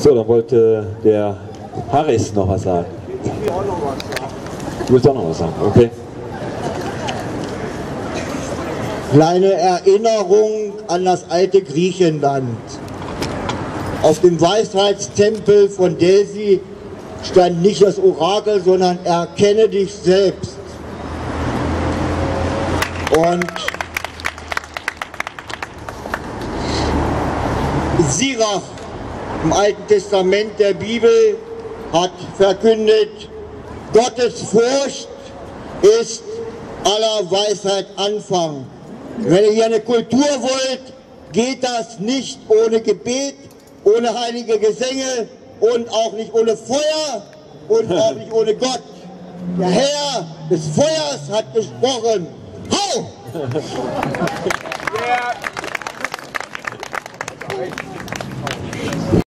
So, dann wollte der Harris noch was sagen. Ich will auch noch was sagen. Du willst auch noch was sagen, okay. Kleine Erinnerung an das alte Griechenland. Auf dem Weisheitstempel von Delphi stand nicht das Orakel, sondern erkenne dich selbst. Und Sirach im Alten Testament der Bibel hat verkündet, Gottes Furcht ist aller Weisheit Anfang. Wenn ihr hier eine Kultur wollt, geht das nicht ohne Gebet, ohne heilige Gesänge und auch nicht ohne Feuer und auch nicht ohne Gott. Der Herr des Feuers hat gesprochen. Hau! Yeah.